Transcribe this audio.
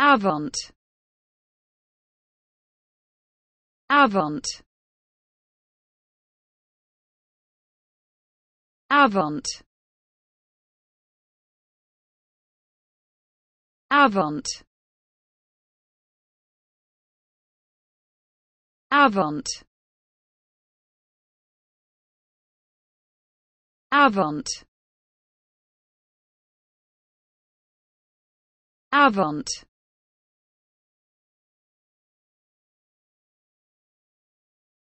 Avant. Avant. Avant. Avant. Avant. Avant. Avant.